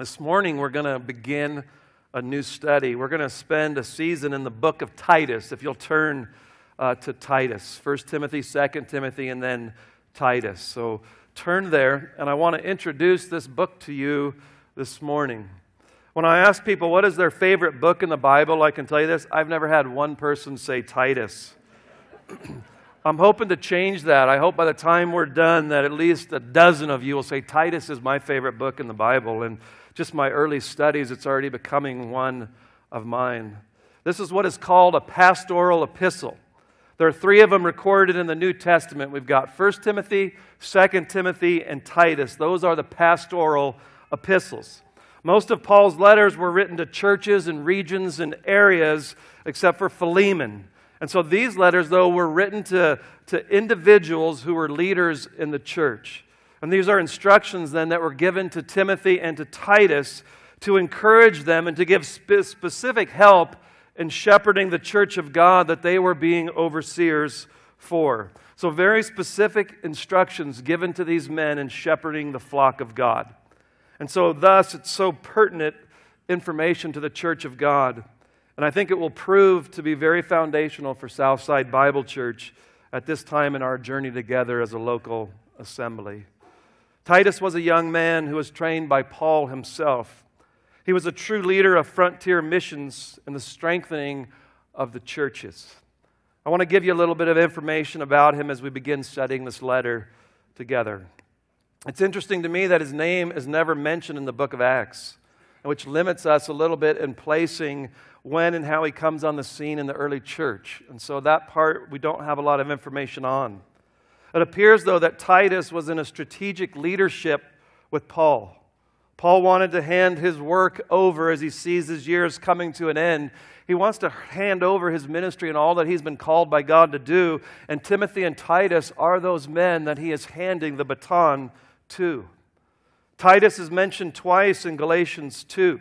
This morning, we're going to begin a new study. We're going to spend a season in the book of Titus. If you'll turn uh, to Titus, 1 Timothy, 2 Timothy, and then Titus. So turn there, and I want to introduce this book to you this morning. When I ask people what is their favorite book in the Bible, I can tell you this I've never had one person say Titus. I'm hoping to change that. I hope by the time we're done that at least a dozen of you will say Titus is my favorite book in the Bible. And just my early studies, it's already becoming one of mine. This is what is called a pastoral epistle. There are three of them recorded in the New Testament. We've got 1 Timothy, 2 Timothy, and Titus. Those are the pastoral epistles. Most of Paul's letters were written to churches and regions and areas, except for Philemon. And so these letters, though, were written to, to individuals who were leaders in the church. And these are instructions then that were given to Timothy and to Titus to encourage them and to give spe- specific help in shepherding the church of God that they were being overseers for. So, very specific instructions given to these men in shepherding the flock of God. And so, thus, it's so pertinent information to the church of God. And I think it will prove to be very foundational for Southside Bible Church at this time in our journey together as a local assembly. Titus was a young man who was trained by Paul himself. He was a true leader of frontier missions and the strengthening of the churches. I want to give you a little bit of information about him as we begin studying this letter together. It's interesting to me that his name is never mentioned in the book of Acts, which limits us a little bit in placing when and how he comes on the scene in the early church. And so that part we don't have a lot of information on. It appears, though, that Titus was in a strategic leadership with Paul. Paul wanted to hand his work over as he sees his years coming to an end. He wants to hand over his ministry and all that he's been called by God to do. And Timothy and Titus are those men that he is handing the baton to. Titus is mentioned twice in Galatians 2.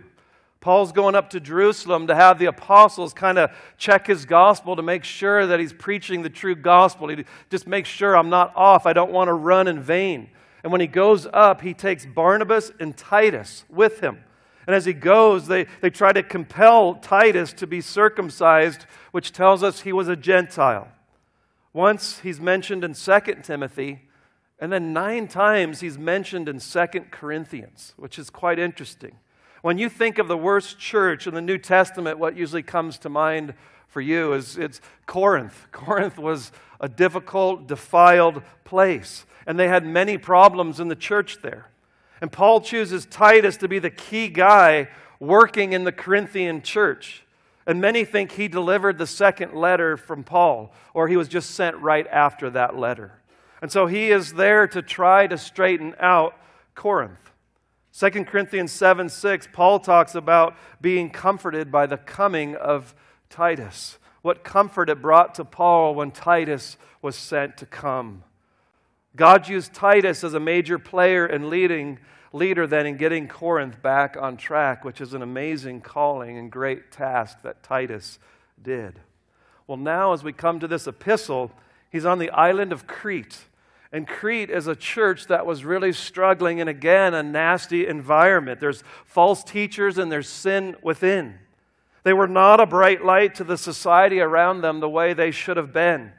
Paul's going up to Jerusalem to have the apostles kind of check his gospel to make sure that he's preaching the true gospel. He just makes sure I'm not off. I don't want to run in vain. And when he goes up, he takes Barnabas and Titus with him. And as he goes, they, they try to compel Titus to be circumcised, which tells us he was a Gentile. Once he's mentioned in 2 Timothy, and then nine times he's mentioned in 2 Corinthians, which is quite interesting. When you think of the worst church in the New Testament, what usually comes to mind for you is it's Corinth. Corinth was a difficult, defiled place, and they had many problems in the church there. And Paul chooses Titus to be the key guy working in the Corinthian church. And many think he delivered the second letter from Paul, or he was just sent right after that letter. And so he is there to try to straighten out Corinth. 2 Corinthians 7 6, Paul talks about being comforted by the coming of Titus. What comfort it brought to Paul when Titus was sent to come. God used Titus as a major player and leading leader then in getting Corinth back on track, which is an amazing calling and great task that Titus did. Well, now as we come to this epistle, he's on the island of Crete. And Crete is a church that was really struggling in, again, a nasty environment. There's false teachers and there's sin within. They were not a bright light to the society around them the way they should have been.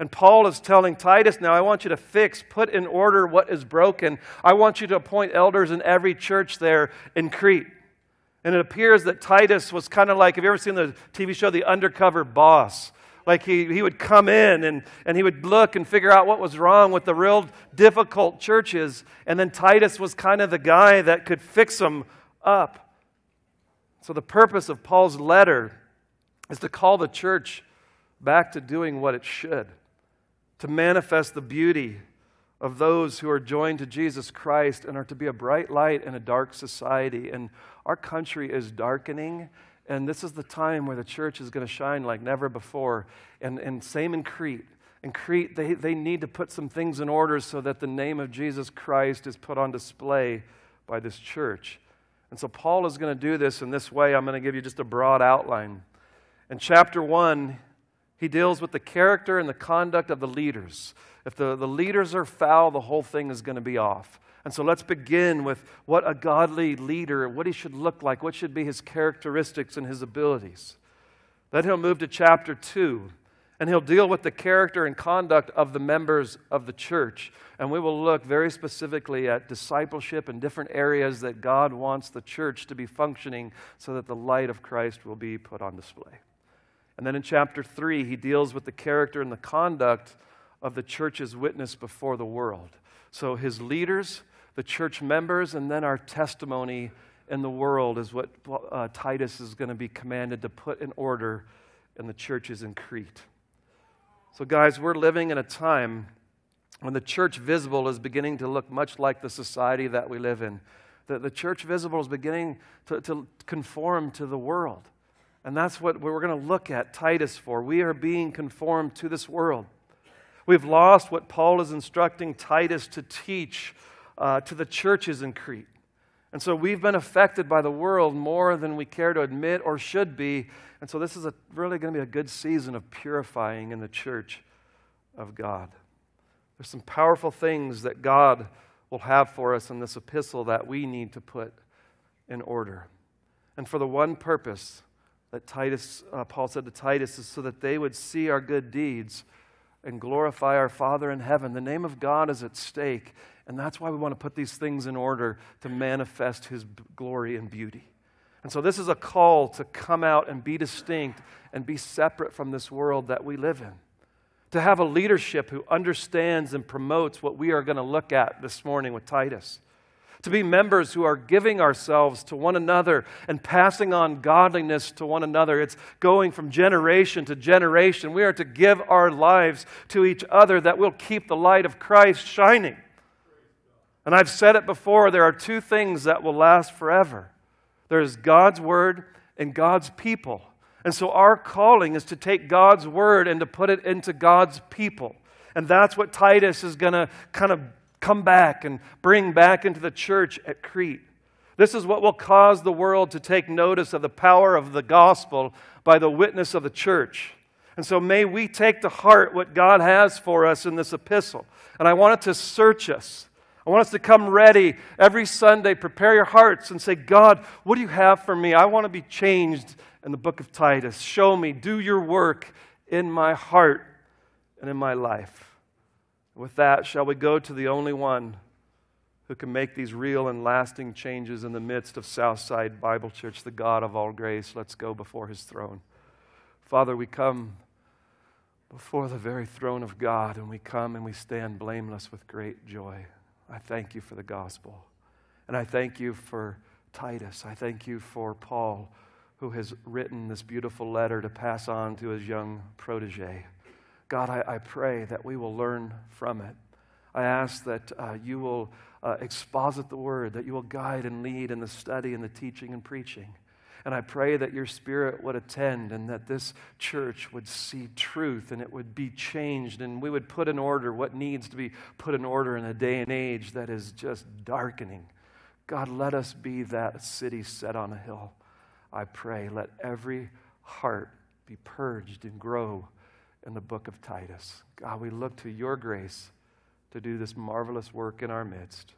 And Paul is telling Titus now, I want you to fix, put in order what is broken. I want you to appoint elders in every church there in Crete. And it appears that Titus was kind of like have you ever seen the TV show The Undercover Boss? Like he, he would come in and, and he would look and figure out what was wrong with the real difficult churches. And then Titus was kind of the guy that could fix them up. So the purpose of Paul's letter is to call the church back to doing what it should, to manifest the beauty of those who are joined to Jesus Christ and are to be a bright light in a dark society. And our country is darkening and this is the time where the church is going to shine like never before. And, and same in Crete. In Crete, they, they need to put some things in order so that the name of Jesus Christ is put on display by this church. And so Paul is going to do this in this way. I'm going to give you just a broad outline. In chapter 1, he deals with the character and the conduct of the leaders. If the, the leaders are foul, the whole thing is going to be off. And so let's begin with what a godly leader, what he should look like, what should be his characteristics and his abilities. Then he'll move to chapter 2, and he'll deal with the character and conduct of the members of the church. And we will look very specifically at discipleship and different areas that God wants the church to be functioning so that the light of Christ will be put on display. And then in chapter 3, he deals with the character and the conduct of the church's witness before the world. So his leaders, the church members, and then our testimony in the world is what uh, Titus is going to be commanded to put in order in the churches in Crete. So, guys, we're living in a time when the church visible is beginning to look much like the society that we live in. The, the church visible is beginning to, to conform to the world. And that's what we're going to look at Titus for. We are being conformed to this world. We've lost what Paul is instructing Titus to teach uh, to the churches in Crete. And so we've been affected by the world more than we care to admit or should be. And so this is a, really going to be a good season of purifying in the church of God. There's some powerful things that God will have for us in this epistle that we need to put in order. And for the one purpose that Titus, uh, Paul said to Titus, is so that they would see our good deeds and glorify our Father in heaven. The name of God is at stake, and that's why we want to put these things in order to manifest His glory and beauty. And so, this is a call to come out and be distinct and be separate from this world that we live in. To have a leadership who understands and promotes what we are going to look at this morning with Titus to be members who are giving ourselves to one another and passing on godliness to one another. It's going from generation to generation. We are to give our lives to each other that will keep the light of Christ shining. And I've said it before there are two things that will last forever there's God's word and God's people. And so our calling is to take God's word and to put it into God's people. And that's what Titus is going to kind of come back and bring back into the church at Crete. This is what will cause the world to take notice of the power of the gospel by the witness of the church. And so may we take to heart what God has for us in this epistle. And I want it to search us. I want us to come ready every Sunday, prepare your hearts and say, God, what do you have for me? I want to be changed in the book of Titus. Show me, do your work in my heart and in my life. With that, shall we go to the only one who can make these real and lasting changes in the midst of Southside Bible Church, the God of all grace? Let's go before his throne. Father, we come before the very throne of God, and we come and we stand blameless with great joy. I thank you for the gospel. And I thank you for Titus. I thank you for Paul, who has written this beautiful letter to pass on to his young protege. God, I, I pray that we will learn from it. I ask that uh, you will uh, exposit the word, that you will guide and lead in the study and the teaching and preaching. And I pray that your spirit would attend and that this church would see truth and it would be changed and we would put in order what needs to be put in order in a day and age that is just darkening. God, let us be that city set on a hill. I pray, let every heart be purged and grow in the book of Titus. God, we look to your grace to do this marvelous work in our midst.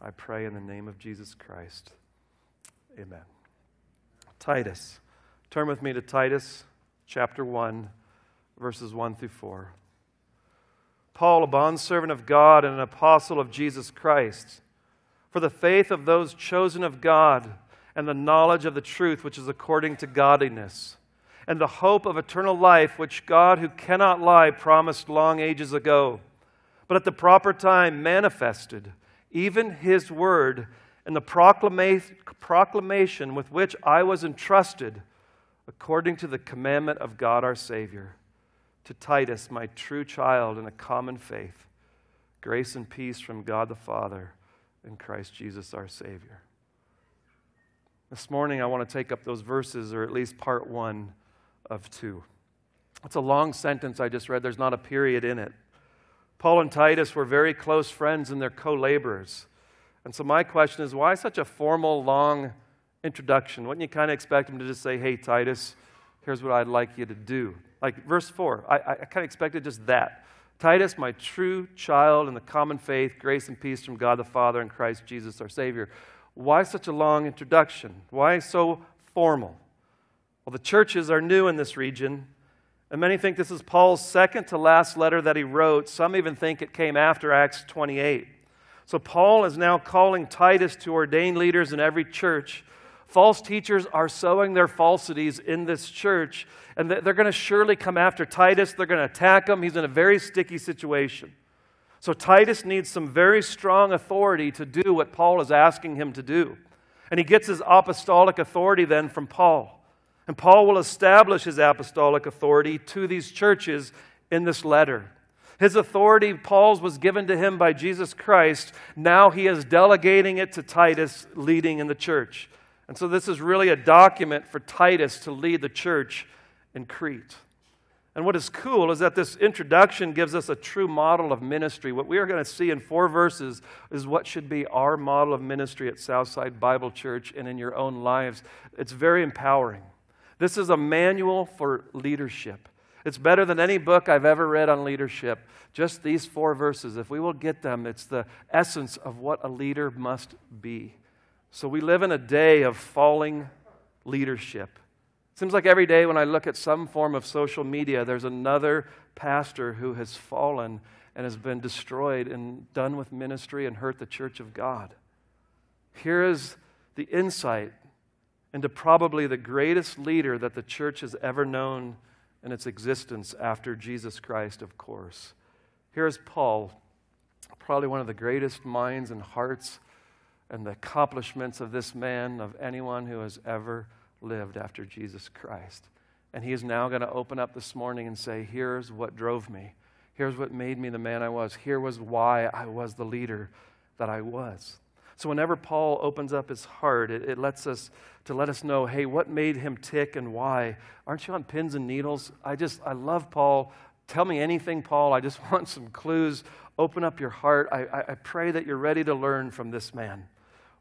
I pray in the name of Jesus Christ. Amen. Titus. Turn with me to Titus chapter 1, verses 1 through 4. Paul, a bondservant of God and an apostle of Jesus Christ, for the faith of those chosen of God and the knowledge of the truth which is according to godliness and the hope of eternal life, which God, who cannot lie, promised long ages ago, but at the proper time manifested, even his word and the proclamation with which I was entrusted, according to the commandment of God our Savior. To Titus, my true child in a common faith, grace and peace from God the Father and Christ Jesus our Savior. This morning, I want to take up those verses, or at least part one of two. It's a long sentence I just read, there's not a period in it. Paul and Titus were very close friends and they're co laborers. And so, my question is why such a formal, long introduction? Wouldn't you kind of expect him to just say, Hey, Titus, here's what I'd like you to do? Like verse 4, I, I kind of expected just that. Titus, my true child in the common faith, grace and peace from God the Father and Christ Jesus our Savior. Why such a long introduction? Why so formal? Well, the churches are new in this region, and many think this is Paul's second to last letter that he wrote. Some even think it came after Acts 28. So, Paul is now calling Titus to ordain leaders in every church. False teachers are sowing their falsities in this church, and they're going to surely come after Titus. They're going to attack him. He's in a very sticky situation. So, Titus needs some very strong authority to do what Paul is asking him to do. And he gets his apostolic authority then from Paul. And Paul will establish his apostolic authority to these churches in this letter. His authority, Paul's, was given to him by Jesus Christ. Now he is delegating it to Titus, leading in the church. And so this is really a document for Titus to lead the church in Crete. And what is cool is that this introduction gives us a true model of ministry. What we are going to see in four verses is what should be our model of ministry at Southside Bible Church and in your own lives. It's very empowering. This is a manual for leadership. It's better than any book I've ever read on leadership. Just these four verses, if we will get them, it's the essence of what a leader must be. So we live in a day of falling leadership. It seems like every day when I look at some form of social media, there's another pastor who has fallen and has been destroyed and done with ministry and hurt the church of God. Here is the insight into probably the greatest leader that the church has ever known in its existence after Jesus Christ, of course. Here's Paul, probably one of the greatest minds and hearts and the accomplishments of this man, of anyone who has ever lived after Jesus Christ. And he is now going to open up this morning and say, Here's what drove me. Here's what made me the man I was. Here was why I was the leader that I was. So whenever Paul opens up his heart, it, it, lets us to let us know, hey, what made him tick and why? Aren't you on pins and needles? I just I love Paul. Tell me anything, Paul. I just want some clues. Open up your heart. I, I, I pray that you're ready to learn from this man.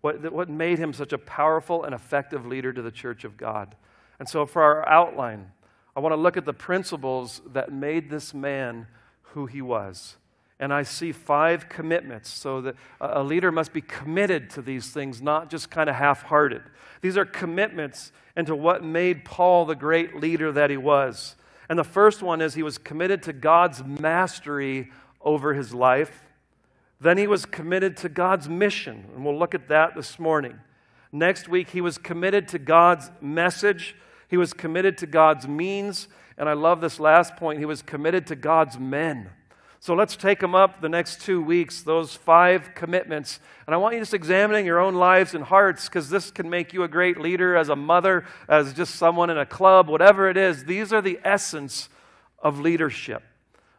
What, what made him such a powerful and effective leader to the church of God? And so, for our outline, I want to look at the principles that made this man who he was and I see five commitments. So that a leader must be committed to these things, not just kind of half hearted. These are commitments into what made Paul the great leader that he was. And the first one is he was committed to God's mastery over his life. Then he was committed to God's mission, and we'll look at that this morning. Next week, he was committed to God's message. He was committed to God's means. And I love this last point. He was committed to God's men. So let's take them up the next two weeks, those five commitments. And I want you just examining your own lives and hearts because this can make you a great leader as a mother, as just someone in a club, whatever it is. These are the essence of leadership.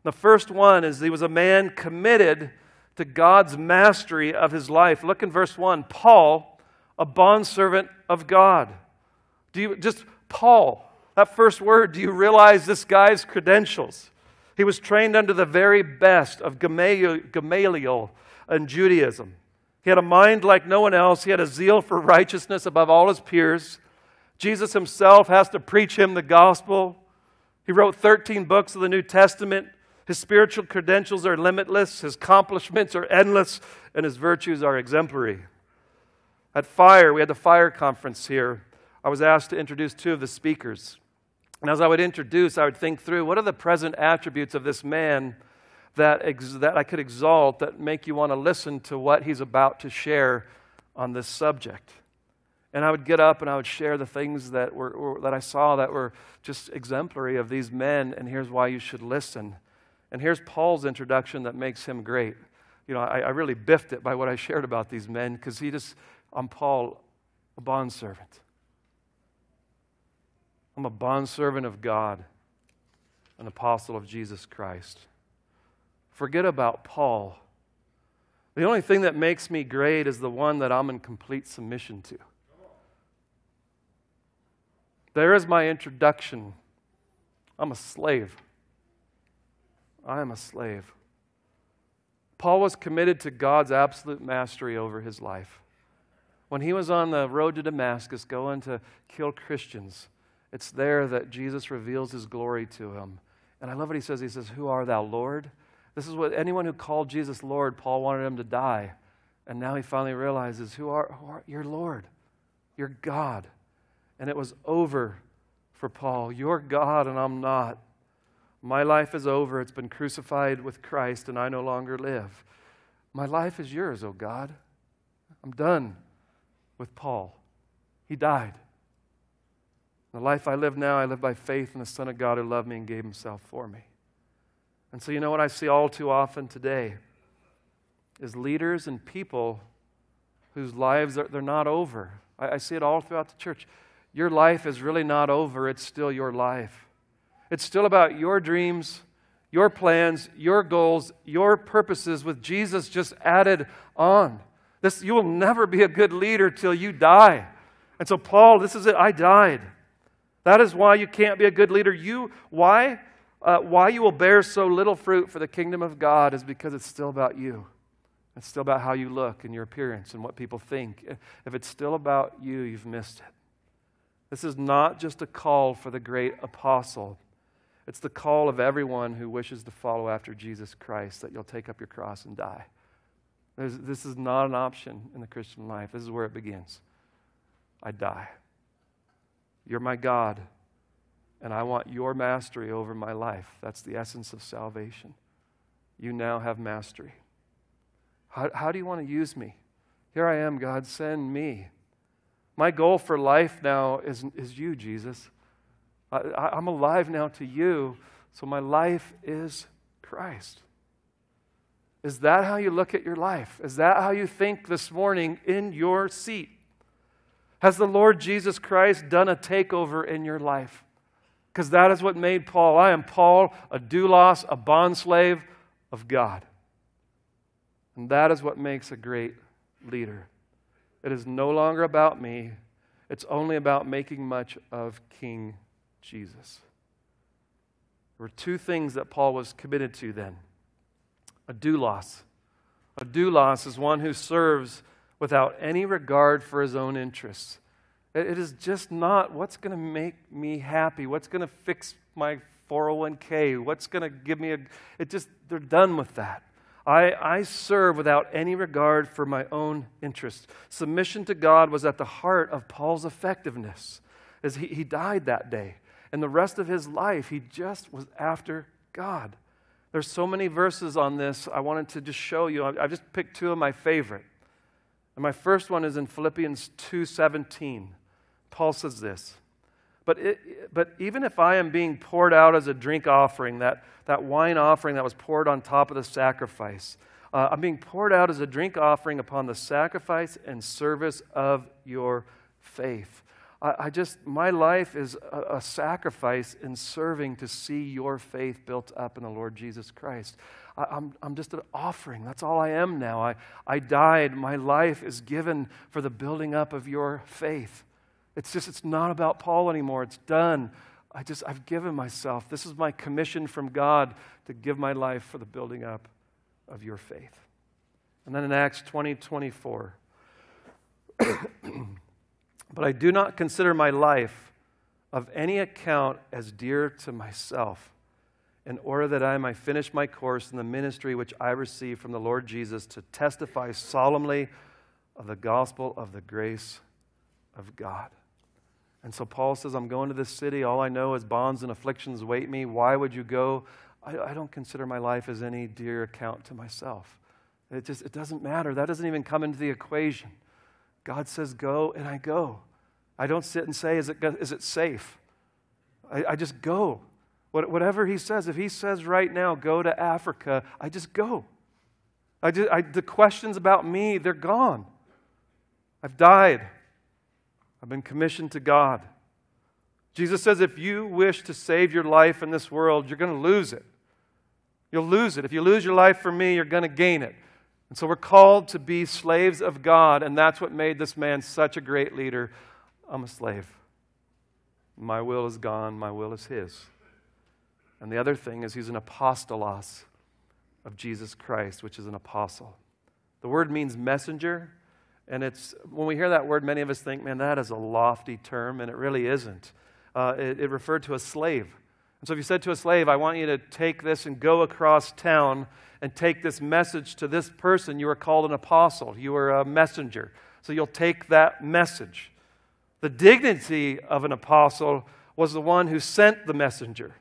The first one is he was a man committed to God's mastery of his life. Look in verse 1. Paul, a bondservant of God. Do you just, Paul, that first word, do you realize this guy's credentials? He was trained under the very best of Gamaliel and Judaism. He had a mind like no one else. He had a zeal for righteousness above all his peers. Jesus himself has to preach him the gospel. He wrote 13 books of the New Testament. His spiritual credentials are limitless, his accomplishments are endless, and his virtues are exemplary. At Fire, we had the Fire Conference here. I was asked to introduce two of the speakers. And as I would introduce, I would think through what are the present attributes of this man that, ex- that I could exalt that make you want to listen to what he's about to share on this subject. And I would get up and I would share the things that, were, that I saw that were just exemplary of these men, and here's why you should listen. And here's Paul's introduction that makes him great. You know, I, I really biffed it by what I shared about these men because he just, I'm Paul, a bondservant. I'm a bondservant of God, an apostle of Jesus Christ. Forget about Paul. The only thing that makes me great is the one that I'm in complete submission to. There is my introduction. I'm a slave. I am a slave. Paul was committed to God's absolute mastery over his life. When he was on the road to Damascus going to kill Christians, it's there that Jesus reveals his glory to him. And I love what he says. He says, Who are thou, Lord? This is what anyone who called Jesus Lord, Paul wanted him to die. And now he finally realizes, who are, who are your Lord? You're God. And it was over for Paul. You're God and I'm not. My life is over. It's been crucified with Christ and I no longer live. My life is yours, O oh God. I'm done with Paul. He died. The life I live now, I live by faith in the Son of God who loved me and gave himself for me. And so, you know what I see all too often today is leaders and people whose lives are they're not over. I, I see it all throughout the church. Your life is really not over, it's still your life. It's still about your dreams, your plans, your goals, your purposes with Jesus just added on. This, you will never be a good leader till you die. And so, Paul, this is it. I died. That is why you can't be a good leader. You, why? uh, why you will bear so little fruit for the kingdom of God is because it's still about you. It's still about how you look and your appearance and what people think. If it's still about you, you've missed it. This is not just a call for the great apostle. It's the call of everyone who wishes to follow after Jesus Christ that you'll take up your cross and die. There's, this is not an option in the Christian life. This is where it begins. I die. You're my God and I want your mastery over my life. That's the essence of salvation. You now have mastery. How, how do you want to use me? Here I am, God, send me. My goal for life now is, is you, Jesus. I, I'm alive now to you, so my life is Christ. Is that how you look at your life? Is that how you think this morning in your seat? Has the Lord Jesus Christ done a takeover in your life? Because that is what made Paul. I am Paul, a doulos, a bondslave of God. And that is what makes a great leader. It is no longer about me, it's only about making much of King Jesus. There were two things that Paul was committed to then a doulos. A doulos is one who serves without any regard for his own interests. It is just not what's going to make me happy, what's going to fix my 401k, what's going to give me a. It just, they're done with that. I, I serve without any regard for my own interests. Submission to God was at the heart of Paul's effectiveness as he, he died that day. And the rest of his life, he just was after God. There's so many verses on this I wanted to just show you. I, I just picked two of my favorite. And my first one is in Philippians 2:17. Paul says this but, it, but even if I am being poured out as a drink offering, that, that wine offering that was poured on top of the sacrifice, uh, I'm being poured out as a drink offering upon the sacrifice and service of your faith. I, I just, my life is a, a sacrifice in serving to see your faith built up in the Lord Jesus Christ. I, I'm, I'm just an offering. That's all I am now. I, I died. My life is given for the building up of your faith. It's just, it's not about Paul anymore. It's done. I just, I've given myself. This is my commission from God to give my life for the building up of your faith. And then in Acts 20 24, but I do not consider my life of any account as dear to myself, in order that I might finish my course in the ministry which I received from the Lord Jesus to testify solemnly of the gospel of the grace of God. And so Paul says, I'm going to this city. All I know is bonds and afflictions wait me. Why would you go? I, I don't consider my life as any dear account to myself. It just it doesn't matter. That doesn't even come into the equation. God says, go, and I go. I don't sit and say, is it, is it safe? I, I just go. What, whatever he says, if he says right now, go to Africa, I just go. I just, I, the questions about me, they're gone. I've died. I've been commissioned to God. Jesus says if you wish to save your life in this world, you're going to lose it. You'll lose it. If you lose your life for me, you're going to gain it. And so we're called to be slaves of God, and that's what made this man such a great leader. I'm a slave. My will is gone, my will is his. And the other thing is, he's an apostolos of Jesus Christ, which is an apostle. The word means messenger, and it's, when we hear that word, many of us think, man, that is a lofty term, and it really isn't. Uh, it, it, referred to a slave. And so if you said to a slave, I want you to take this and go across town and take this message to this person, you are called an apostle. You are a messenger. So you'll take that message. The dignity of an apostle was the one who sent the messenger.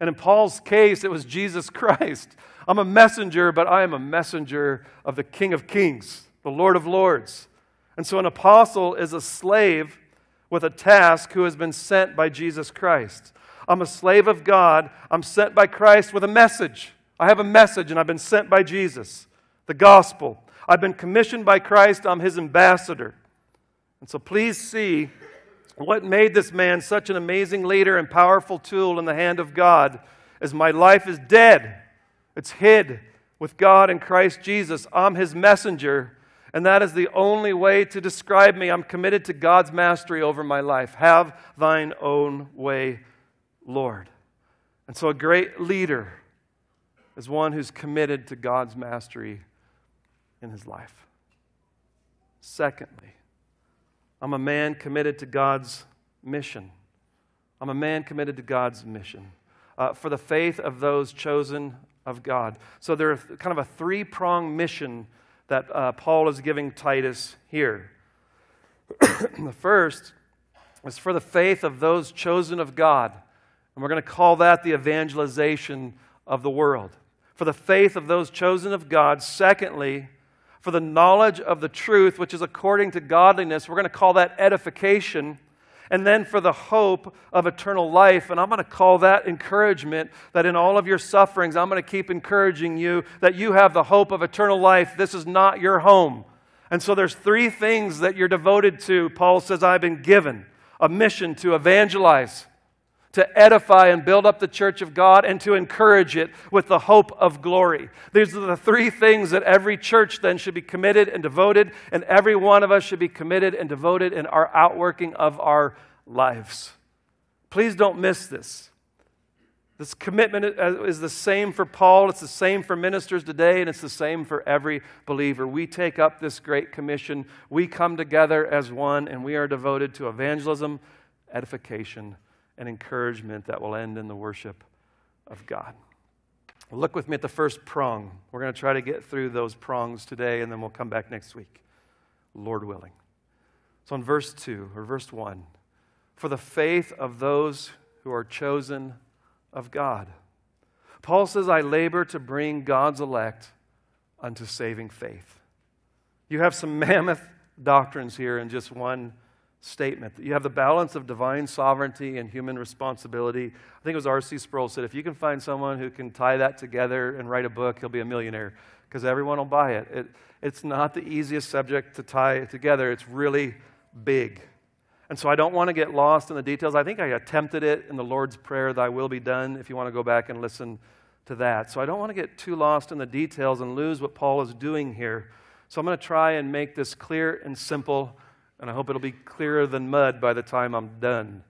And in Paul's case, it was Jesus Christ. I'm a messenger, but I am a messenger of the King of Kings, the Lord of Lords. And so an apostle is a slave with a task who has been sent by Jesus Christ. I'm a slave of God. I'm sent by Christ with a message. I have a message, and I've been sent by Jesus, the gospel. I've been commissioned by Christ. I'm his ambassador. And so please see what made this man such an amazing leader and powerful tool in the hand of God is my life is dead. It's hid with God in Christ Jesus. I'm his messenger, and that is the only way to describe me. I'm committed to God's mastery over my life. Have thine own way, Lord. And so a great leader is one who's committed to God's mastery in his life. Secondly, I'm a man committed to God's mission. I'm a man committed to God's mission. Uh, for the faith of those chosen of God. So there's kind of a three pronged mission that uh, Paul is giving Titus here. the first is for the faith of those chosen of God. And we're going to call that the evangelization of the world. For the faith of those chosen of God. Secondly, for the knowledge of the truth, which is according to godliness. We're going to call that edification. And then for the hope of eternal life. And I'm going to call that encouragement that in all of your sufferings, I'm going to keep encouraging you that you have the hope of eternal life. This is not your home. And so there's three things that you're devoted to. Paul says, I've been given a mission to evangelize to edify and build up the church of God and to encourage it with the hope of glory. These are the three things that every church then should be committed and devoted, and every one of us should be committed and devoted in our outworking of our lives. Please don't miss this. This commitment is uh, the same for Paul, it's the same for ministers today, and it's the same for every believer. We take up this great commission. We come together as one, and we are devoted to evangelism, edification, and encouragement that will end in the worship of God. Look with me at the first prong. We're going to try to get through those prongs today, and then we'll come back next week, Lord willing. So, in verse 2 or verse 1, for the faith of those who are chosen of God. Paul says, I labor to bring God's elect unto saving faith. You have some mammoth doctrines here in just one statement. You have the balance of divine sovereignty and human responsibility. I think it was R.C. Sproul said, if you can find someone who can tie that together and write a book, he'll be a millionaire because everyone will buy it. it. It's not the easiest subject to tie together, it's really big. And so I don't want to get lost in the details. I think I attempted it in the Lord's Prayer, Thy will be done, if you want to go back and listen to that. So I don't want to get too lost in the details and lose what Paul is doing here. So I'm going to try and make this clear and simple and I hope it'll be clearer than mud by the time I'm done.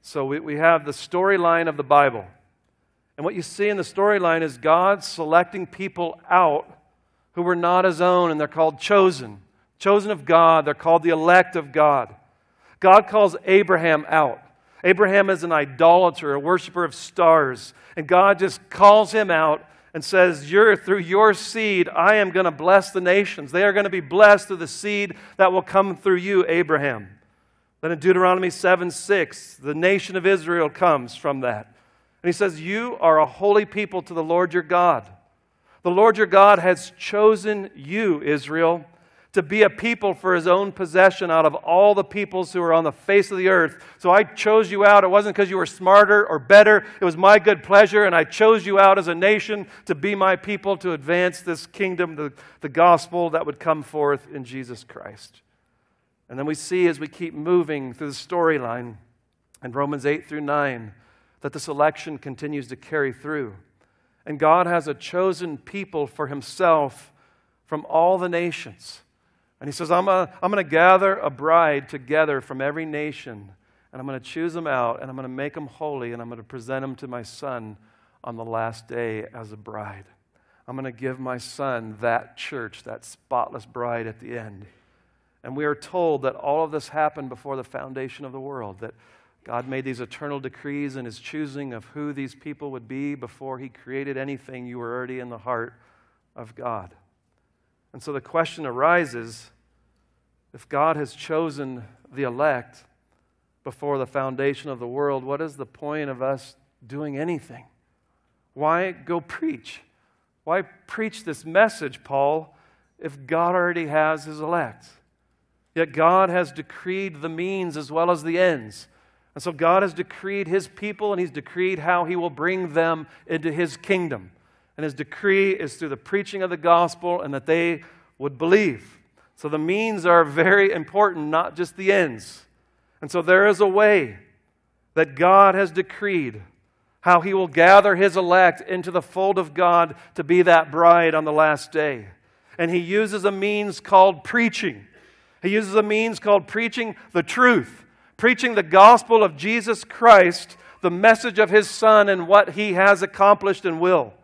So we, we have the storyline of the Bible. And what you see in the storyline is God selecting people out who were not his own, and they're called chosen. Chosen of God, they're called the elect of God. God calls Abraham out. Abraham is an idolater, a worshiper of stars. And God just calls him out and says, You're, Through your seed, I am going to bless the nations. They are going to be blessed through the seed that will come through you, Abraham. Then in Deuteronomy 7 6, the nation of Israel comes from that. And he says, You are a holy people to the Lord your God. The Lord your God has chosen you, Israel, to be a people for his own possession out of all the peoples who are on the face of the earth. So I chose you out. It wasn't because you were smarter or better, it was my good pleasure, and I chose you out as a nation to be my people to advance this kingdom, the, the gospel that would come forth in Jesus Christ. And then we see as we keep moving through the storyline in Romans 8 through 9 that this election continues to carry through. And God has a chosen people for himself from all the nations. And he says, I'm, a, I'm going to gather a bride together from every nation, and I'm going to choose them out, and I'm going to make them holy, and I'm going to present them to my son on the last day as a bride. I'm going to give my son that church, that spotless bride at the end. And we are told that all of this happened before the foundation of the world, that God made these eternal decrees in His choosing of who these people would be before He created anything. You were already in the heart of God. And so the question arises if God has chosen the elect before the foundation of the world, what is the point of us doing anything? Why go preach? Why preach this message, Paul, if God already has His elect? Yet God has decreed the means as well as the ends. And so God has decreed his people and he's decreed how he will bring them into his kingdom. And his decree is through the preaching of the gospel and that they would believe. So the means are very important, not just the ends. And so there is a way that God has decreed how he will gather his elect into the fold of God to be that bride on the last day. And he uses a means called preaching. He uses a means called preaching the truth, preaching the gospel of Jesus Christ, the message of his Son, and what he has accomplished and will.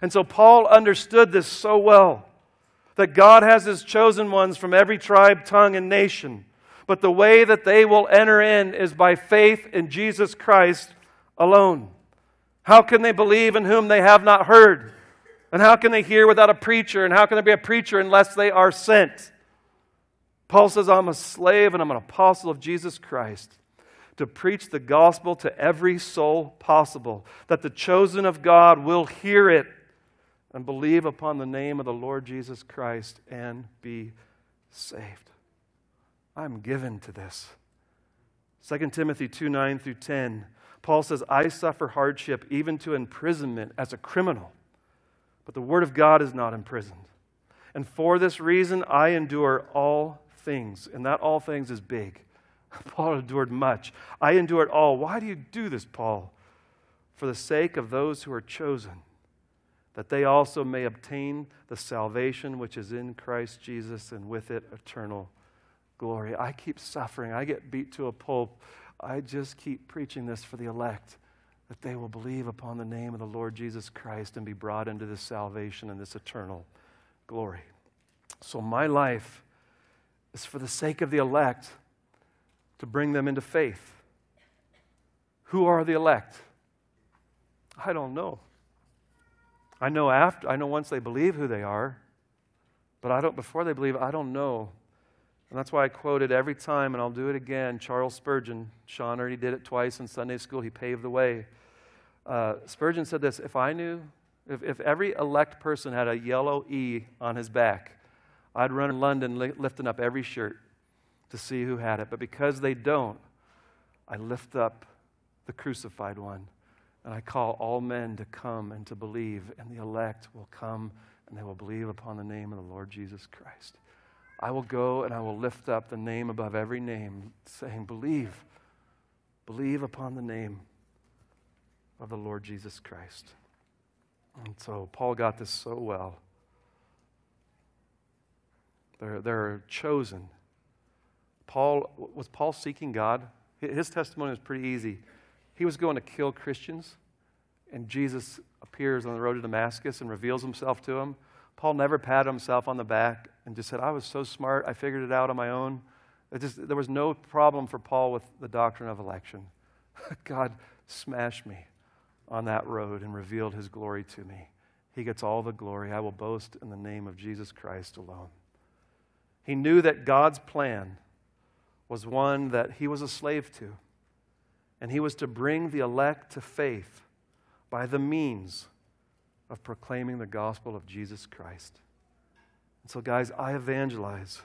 And so Paul understood this so well that God has his chosen ones from every tribe, tongue, and nation. But the way that they will enter in is by faith in Jesus Christ alone. How can they believe in whom they have not heard? And how can they hear without a preacher? And how can there be a preacher unless they are sent? Paul says, I'm a slave and I'm an apostle of Jesus Christ to preach the gospel to every soul possible, that the chosen of God will hear it and believe upon the name of the Lord Jesus Christ and be saved. I'm given to this. 2 Timothy 2 9 through 10. Paul says, I suffer hardship even to imprisonment as a criminal, but the word of God is not imprisoned. And for this reason, I endure all things, and that all things is big. Paul endured much. I endure it all. Why do you do this, Paul? For the sake of those who are chosen, that they also may obtain the salvation which is in Christ Jesus, and with it eternal glory. I keep suffering. I get beat to a pulp. I just keep preaching this for the elect, that they will believe upon the name of the Lord Jesus Christ and be brought into this salvation and this eternal glory. So, my life is for the sake of the elect to bring them into faith. Who are the elect? I don't know. I know after I know once they believe who they are, but I don't before they believe, I don't know. And that's why I quote it every time, and I'll do it again. Charles Spurgeon. Sean already did it twice in Sunday school. He paved the way. Uh, Spurgeon said this If I knew, if, if every elect person had a yellow E on his back, I'd run in London li- lifting up every shirt to see who had it. But because they don't, I lift up the crucified one and I call all men to come and to believe, and the elect will come and they will believe upon the name of the Lord Jesus Christ. I will go and I will lift up the name above every name, saying, Believe, believe upon the name of the Lord Jesus Christ. And so Paul got this so well. They're, they're chosen. Paul, was Paul seeking God? His testimony was pretty easy. He was going to kill Christians, and Jesus appears on the road to Damascus and reveals himself to him. Paul never patted himself on the back and just said, I was so smart, I figured it out on my own. Just, there was no problem for Paul with the doctrine of election. God smashed me on that road and revealed his glory to me. He gets all the glory. I will boast in the name of Jesus Christ alone. He knew that God's plan was one that he was a slave to, and he was to bring the elect to faith by the means of proclaiming the gospel of Jesus Christ. And so, guys, I evangelize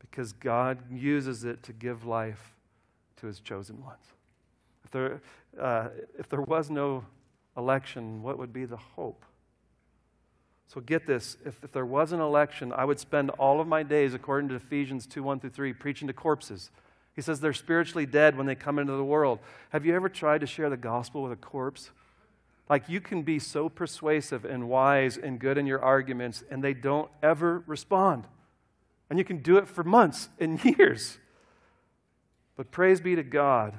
because God uses it to give life to his chosen ones. If there, uh, if there was no election, what would be the hope? So get this if, if there was an election, I would spend all of my days, according to Ephesians 2 1 through 3, preaching to corpses. He says they're spiritually dead when they come into the world. Have you ever tried to share the gospel with a corpse? Like you can be so persuasive and wise and good in your arguments, and they don't ever respond. And you can do it for months and years. But praise be to God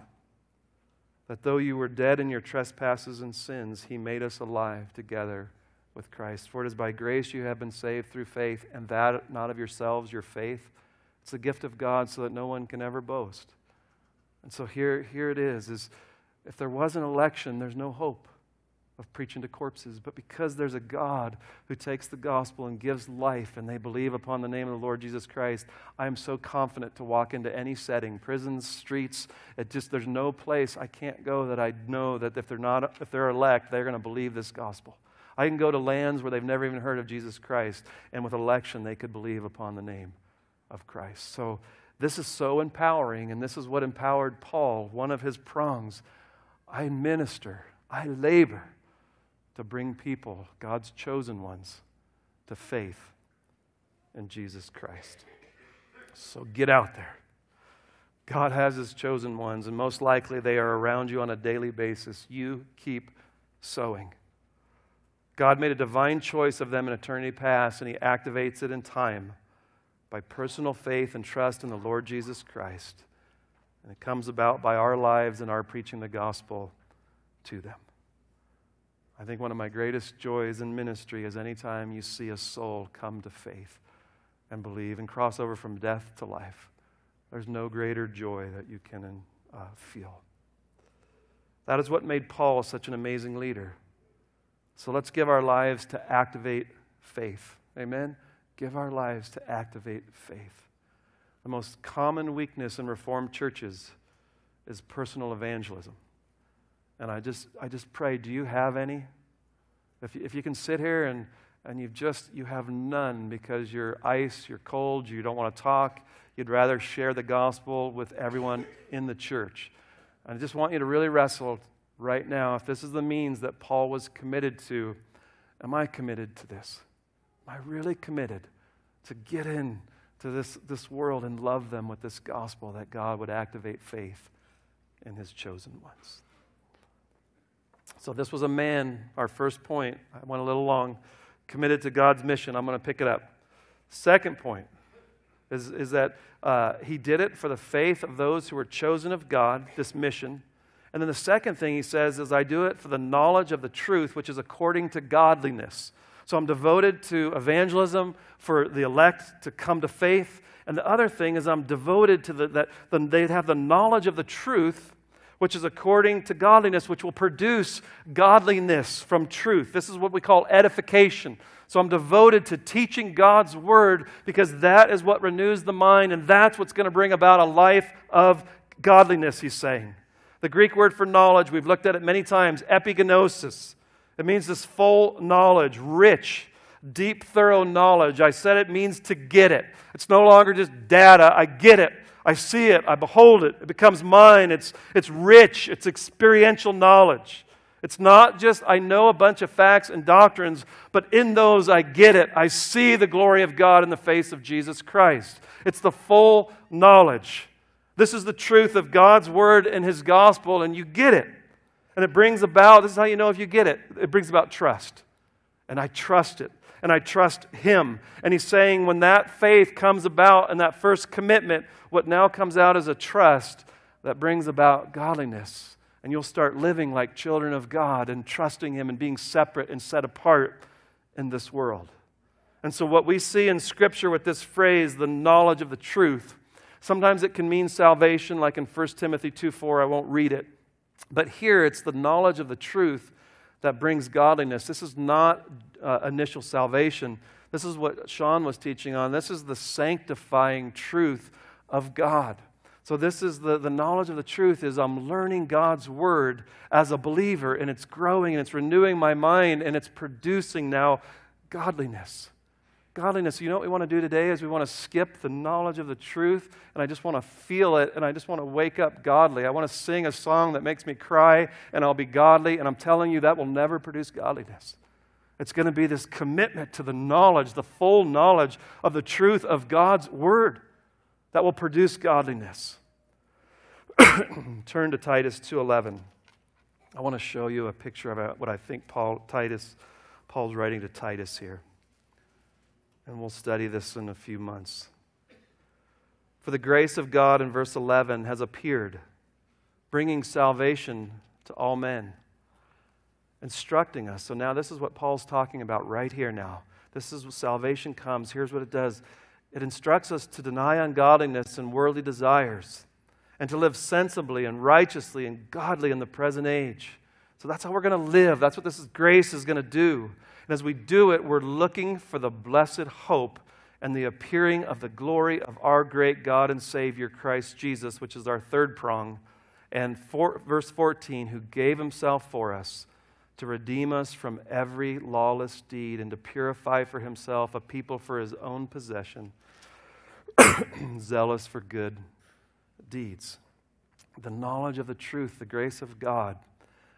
that though you were dead in your trespasses and sins, He made us alive together with Christ. For it is by grace you have been saved through faith, and that not of yourselves, your faith. It's a gift of God so that no one can ever boast. And so here, here it is, is if there was an election, there's no hope of preaching to corpses. But because there's a God who takes the gospel and gives life and they believe upon the name of the Lord Jesus Christ, I am so confident to walk into any setting, prisons, streets, it just there's no place I can't go that I know that if they're not if they're elect, they're going to believe this gospel. I can go to lands where they've never even heard of Jesus Christ, and with election they could believe upon the name of Christ. So this is so empowering, and this is what empowered Paul, one of his prongs. I minister, I labor to bring people, God's chosen ones, to faith in Jesus Christ. So get out there. God has his chosen ones, and most likely they are around you on a daily basis. You keep sowing. God made a divine choice of them in eternity past, and he activates it in time by personal faith and trust in the Lord Jesus Christ. And it comes about by our lives and our preaching the gospel to them. I think one of my greatest joys in ministry is anytime you see a soul come to faith and believe and cross over from death to life. There's no greater joy that you can uh, feel. That is what made Paul such an amazing leader. So let's give our lives to activate faith. Amen? Give our lives to activate faith. The most common weakness in Reformed churches is personal evangelism. And I just, I just pray, do you have any? If you, if you can sit here and, and you've just, you have none because you're ice, you're cold, you don't want to talk, you'd rather share the gospel with everyone in the church. I just want you to really wrestle right now if this is the means that Paul was committed to. Am I committed to this? Am I really committed to get in to this, this world and love them with this gospel that God would activate faith in his chosen ones? So, this was a man, our first point. I went a little long, committed to God's mission. I'm going to pick it up. Second point is, is that uh, he did it for the faith of those who were chosen of God, this mission. And then the second thing he says is, I do it for the knowledge of the truth, which is according to godliness. So I'm devoted to evangelism for the elect to come to faith. And the other thing is, I'm devoted to the, that the, they have the knowledge of the truth which is according to godliness, which will produce godliness from truth. This is what we call edification. So I'm devoted to teaching God's word because that is what renews the mind and that's what's going to bring about a life of godliness, he's saying. The Greek word for knowledge, we've looked at it many times, epignosis. It means this full knowledge, rich, deep, thorough knowledge. I said it means to get it. It's no longer just data, I get it. I see it, I behold it, it becomes mine. It's, it's rich, it's experiential knowledge. It's not just I know a bunch of facts and doctrines, but in those I get it. I see the glory of God in the face of Jesus Christ. It's the full knowledge. This is the truth of God's word and his gospel, and you get it. And it brings about, this is how you know if you get it, it brings about trust. And I trust it and I trust Him. And He's saying when that faith comes about and that first commitment, what now comes out is a trust that brings about godliness. And you'll start living like children of God and trusting Him and being separate and set apart in this world. And so, what we see in Scripture with this phrase, the knowledge of the truth, sometimes it can mean salvation, like in 1 Timothy 2 4. I won't read it. But here it's the knowledge of the truth that brings godliness. This is not uh, initial salvation. This is what Sean was teaching on. This is the sanctifying truth of God. So this is the, the knowledge of the truth is I'm learning God's word as a believer and it's growing and it's renewing my mind and it's producing now godliness godliness. You know what we want to do today is we want to skip the knowledge of the truth and I just want to feel it and I just want to wake up godly. I want to sing a song that makes me cry and I'll be godly and I'm telling you that will never produce godliness. It's going to be this commitment to the knowledge, the full knowledge of the truth of God's word that will produce godliness. Turn to Titus 2:11. I want to show you a picture of what I think Paul Titus Paul's writing to Titus here. And we'll study this in a few months. For the grace of God in verse 11 has appeared, bringing salvation to all men, instructing us. So now this is what Paul's talking about right here now. This is salvation comes. Here's what it does it instructs us to deny ungodliness and worldly desires and to live sensibly and righteously and godly in the present age. So that's how we're going to live. That's what this grace is going to do. And as we do it, we're looking for the blessed hope and the appearing of the glory of our great God and Savior, Christ Jesus, which is our third prong. And verse 14, who gave himself for us to redeem us from every lawless deed and to purify for himself a people for his own possession, zealous for good deeds. The knowledge of the truth, the grace of God,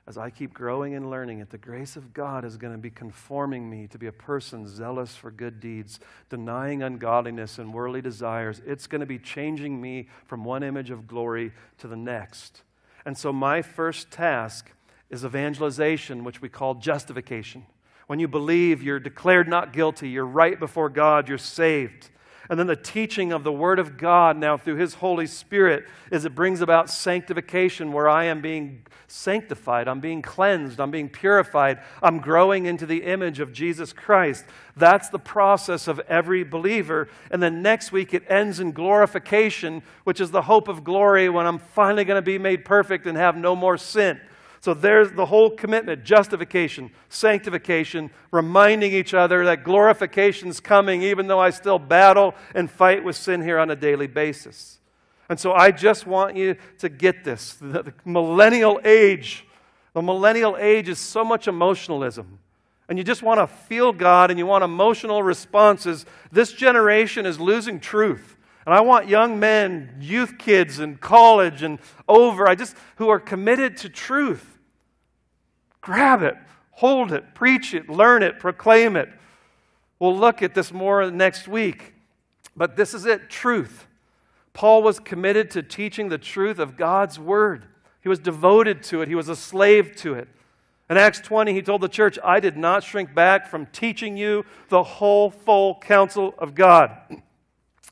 as I keep growing and learning it, the grace of God is going to be conforming me to be a person zealous for good deeds, denying ungodliness and worldly desires. It's going to be changing me from one image of glory to the next. And so, my first task is evangelization, which we call justification. When you believe, you're declared not guilty, you're right before God, you're saved. And then the teaching of the Word of God now through His Holy Spirit is it brings about sanctification where I am being sanctified, I'm being cleansed, I'm being purified, I'm growing into the image of Jesus Christ. That's the process of every believer. And then next week it ends in glorification, which is the hope of glory when I'm finally going to be made perfect and have no more sin. So there's the whole commitment justification, sanctification, reminding each other that glorification's coming, even though I still battle and fight with sin here on a daily basis. And so I just want you to get this. The, the millennial age, the millennial age is so much emotionalism. And you just want to feel God and you want emotional responses. This generation is losing truth. And I want young men, youth kids, and college and over, I just who are committed to truth. Grab it, hold it, preach it, learn it, proclaim it. We'll look at this more next week. But this is it truth. Paul was committed to teaching the truth of God's word. He was devoted to it, he was a slave to it. In Acts 20, he told the church, I did not shrink back from teaching you the whole full counsel of God.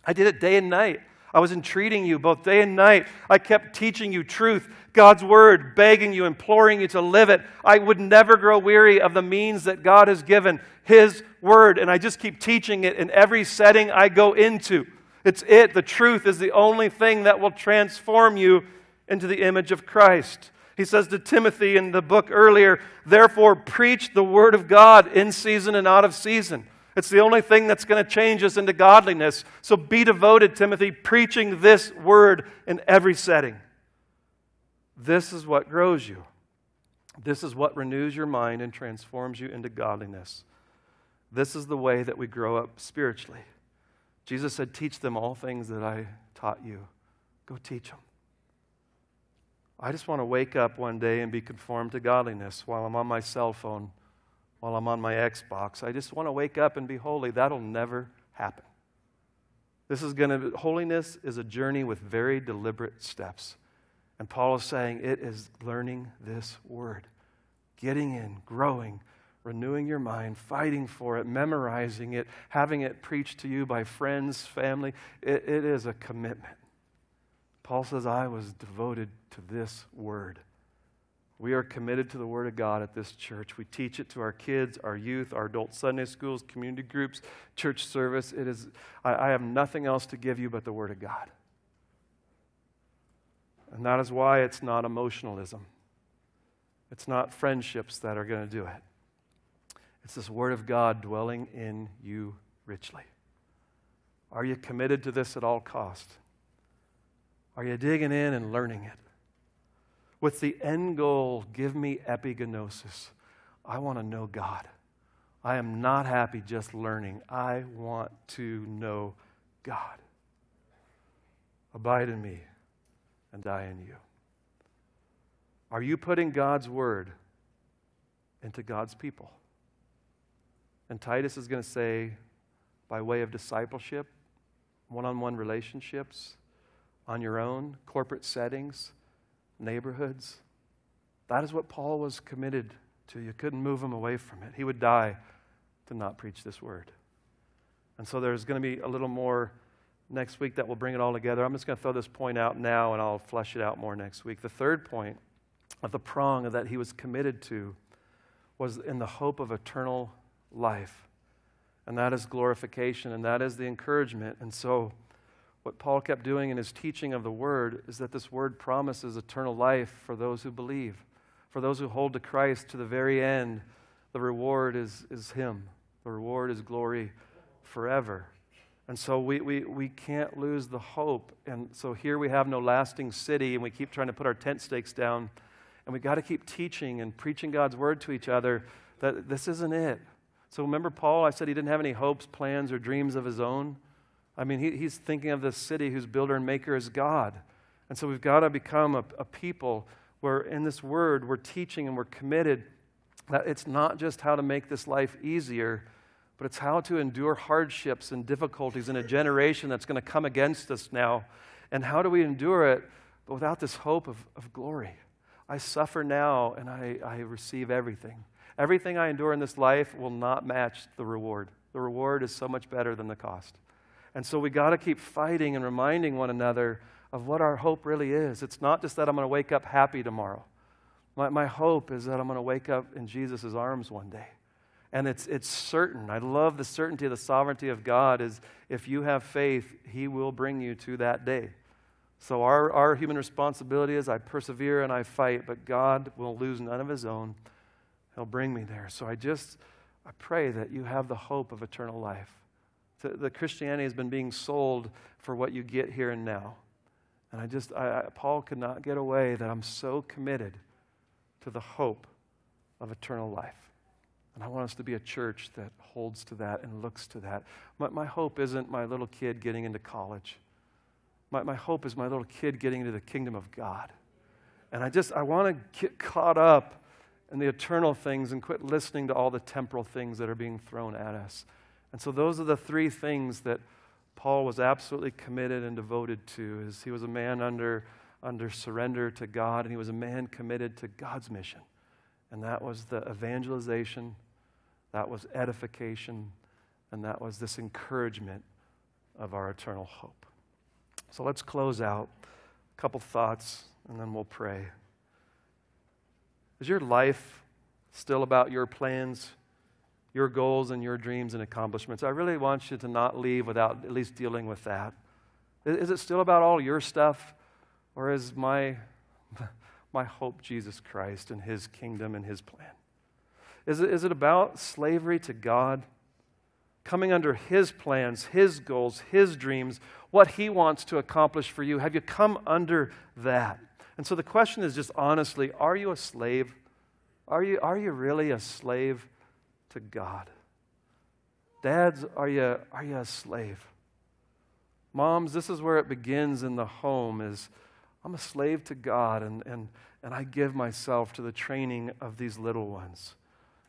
I did it day and night. I was entreating you both day and night. I kept teaching you truth, God's word, begging you, imploring you to live it. I would never grow weary of the means that God has given, His word. And I just keep teaching it in every setting I go into. It's it. The truth is the only thing that will transform you into the image of Christ. He says to Timothy in the book earlier, therefore, preach the word of God in season and out of season. It's the only thing that's going to change us into godliness. So be devoted, Timothy, preaching this word in every setting. This is what grows you. This is what renews your mind and transforms you into godliness. This is the way that we grow up spiritually. Jesus said, Teach them all things that I taught you. Go teach them. I just want to wake up one day and be conformed to godliness while I'm on my cell phone while I'm on my Xbox. I just want to wake up and be holy. That'll never happen. This is going to, holiness is a journey with very deliberate steps. And Paul is saying it is learning this word, getting in, growing, renewing your mind, fighting for it, memorizing it, having it preached to you by friends, family. it, it is a commitment. Paul says, I was devoted to this word. We are committed to the Word of God at this church. We teach it to our kids, our youth, our adult Sunday schools, community groups, church service. It is, I, I have nothing else to give you but the Word of God. And that is why it's not emotionalism. It's not friendships that are going to do it. It's this Word of God dwelling in you richly. Are you committed to this at all cost? Are you digging in and learning it? With the end goal give me epignosis. I want to know God. I am not happy just learning. I want to know God. Abide in me and I in you. Are you putting God's word into God's people? And Titus is going to say, by way of discipleship, one on one relationships, on your own, corporate settings, neighborhoods. That is what Paul was committed to. You couldn't move him away from it. He would die to not preach this word. And so there's going to be a little more next week that will bring it all together. I'm just going to throw this point out now and I'll flesh it out more next week. The third point of the prong that he was committed to was in the hope of eternal life. And that is glorification and that is the encouragement. And so what Paul kept doing in his teaching of the word is that this word promises eternal life for those who believe. For those who hold to Christ to the very end, the reward is, is Him. The reward is glory forever. And so we, we, we can't lose the hope. And so here we have no lasting city, and we keep trying to put our tent stakes down. And we got to keep teaching and preaching God's word to each other that this isn't it. So remember Paul? I said he didn't have any hopes, plans, or dreams of his own. I mean, he, he's thinking of this city whose builder and maker is God. And so we've got to become a, a people where in this word we're teaching and we're committed that it's not just how to make this life easier, but it's how to endure hardships and difficulties in a generation that's going to come against us now. And how do we endure it but without this hope of, of glory? I suffer now and I, I receive everything. Everything I endure in this life will not match the reward. The reward is so much better than the cost. And so we got to keep fighting and reminding one another of what our hope really is. It's not just that I'm going to wake up happy tomorrow. My, my hope is that I'm going to wake up in Jesus' arms one day. And it's, it's certain. I love the certainty of the sovereignty of God is if you have faith, He will bring you to that day. So our, our human responsibility is I persevere and I fight, but God will lose none of His own. He'll bring me there. So I just, I pray that you have the hope of eternal life. The, the Christianity has been being sold for what you get here and now. And I just, I, I, Paul could not get away that I'm so committed to the hope of eternal life. And I want us to be a church that holds to that and looks to that. My, my hope isn't my little kid getting into college. My, my hope is my little kid getting into the kingdom of God. And I just, I want to get caught up in the eternal things and quit listening to all the temporal things that are being thrown at us. And so those are the three things that Paul was absolutely committed and devoted to. Is he was a man under, under surrender to God, and he was a man committed to God's mission. And that was the evangelization, that was edification, and that was this encouragement of our eternal hope. So let's close out. A couple thoughts, and then we'll pray. Is your life still about your plans, your goals, and your dreams and accomplishments? I really want you to not leave without at least dealing with that. Is it still about all your stuff, or is my, my hope Jesus Christ and his kingdom and his plan? Is it, is it about slavery to God? Coming under his plans, his goals, his dreams, what he wants to accomplish for you? Have you come under that? And so the question is just honestly are you a slave? Are you, are you really a slave to God? Dads, are you, are you a slave? Moms, this is where it begins in the home is I'm a slave to God and, and, and I give myself to the training of these little ones.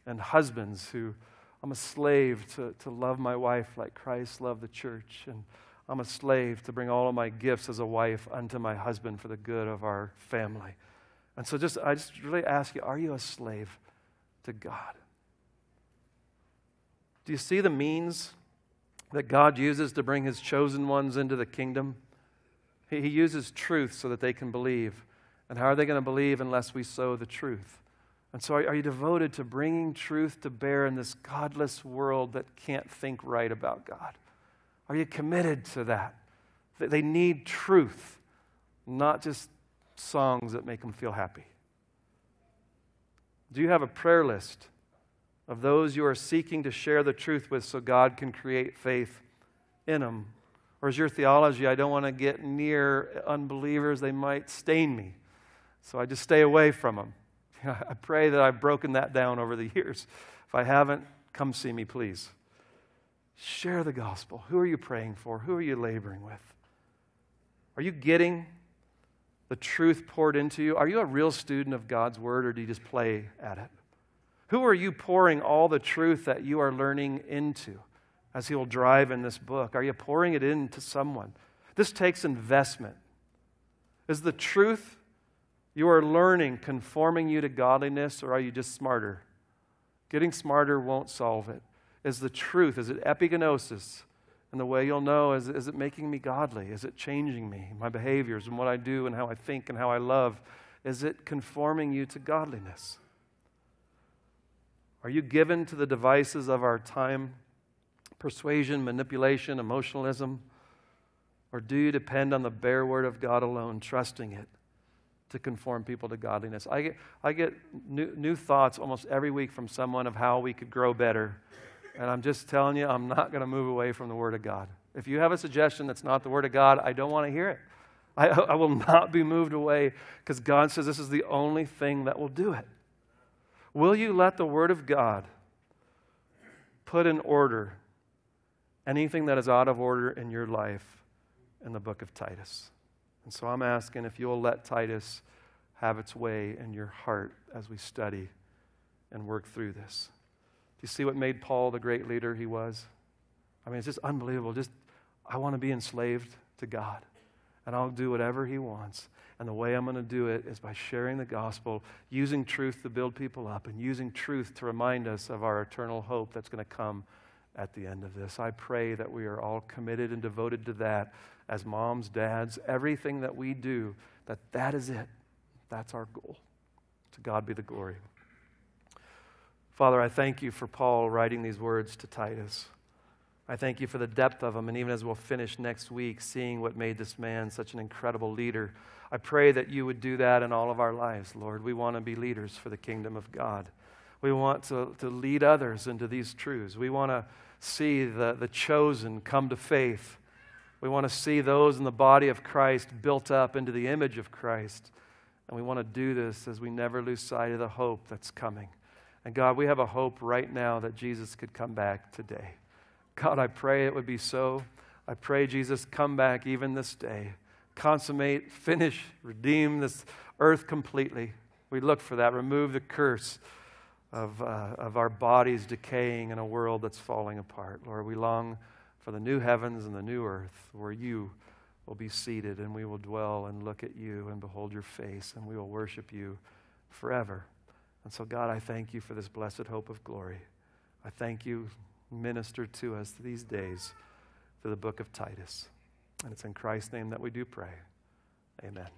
And husbands who I'm a slave to, to love my wife like Christ loved the church. And I'm a slave to bring all of my gifts as a wife unto my husband for the good of our family. And so just I just really ask you, are you a slave to God? Do you see the means that God uses to bring his chosen ones into the kingdom? He, uses truth so that they can believe. And how are they going to believe unless we sow the truth? And so, are, are you devoted to bringing truth to bear in this godless world that can't think right about God? Are you committed to that? They need truth, not just songs that make them feel happy. Do you have a prayer list of those you are seeking to share the truth with so God can create faith in them? Or is your theology, I don't want to get near unbelievers, they might stain me, so I just stay away from them? I pray that I've broken that down over the years. If I haven't, come see me, please. Share the gospel. Who are you praying for? Who are you laboring with? Are you getting the truth poured into you? Are you a real student of God's word or do you just play at it? Who are you pouring all the truth that you are learning into as He will drive in this book? Are you pouring it into someone? This takes investment. Is the truth you are learning conforming you to godliness or are you just smarter? Getting smarter won't solve it is the truth? Is it epignosis? And the way you'll know is, is it making me godly? Is it changing me, my behaviors and what I do and how I think and how I love? Is it conforming you to godliness? Are you given to the devices of our time? Persuasion, manipulation, emotionalism? Or do you depend on the bare word of God alone, trusting it to conform people to godliness? I get, I get new, new thoughts almost every week from someone of how we could grow better. And I'm just telling you, I'm not going to move away from the Word of God. If you have a suggestion that's not the Word of God, I don't want to hear it. I, I will not be moved away because God says this is the only thing that will do it. Will you let the Word of God put in order anything that is out of order in your life in the book of Titus? And so I'm asking if you'll let Titus have its way in your heart as we study and work through this. Do you see what made Paul the great leader he was? I mean, it's just unbelievable. Just, I want to be enslaved to God and I'll do whatever He wants. And the way I'm going to do it is by sharing the gospel, using truth to build people up, and using truth to remind us of our eternal hope that's going to come at the end of this. I pray that we are all committed and devoted to that as moms, dads, everything that we do, that that is it. That's our goal. To God be the glory. Father, I thank you for Paul writing these words to Titus. I thank you for the depth of them. And even as we'll finish next week, seeing what made this man such an incredible leader, I pray that you would do that in all of our lives, Lord. We want to be leaders for the kingdom of God. We want to, to lead others into these truths. We want to see the, the chosen come to faith. We want to see those in the body of Christ built up into the image of Christ. And we want to do this as we never lose sight of the hope that's coming. And God, we have a hope right now that Jesus could come back today. God, I pray it would be so. I pray, Jesus, come back even this day. Consummate, finish, redeem this earth completely. We look for that. Remove the curse of, uh, of our bodies decaying in a world that's falling apart. Lord, we long for the new heavens and the new earth where you will be seated and we will dwell and look at you and behold your face and we will worship you forever. And so, God, I thank you for this blessed hope of glory. I thank you minister to us these days through the book of Titus. And it's in Christ's name that we do pray. Amen.